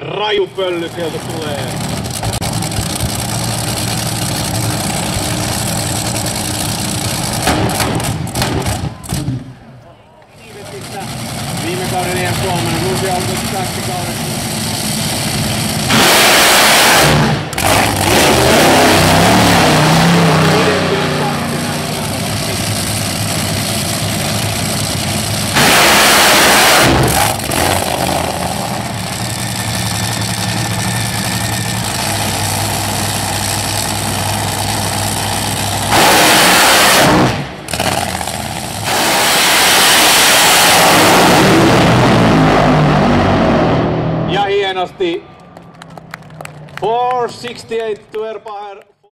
raju pölly sieltä tulee. Viime kauden EM Suomen uusi auto tässä kaudessa. Hienosti. 468 to Erpaher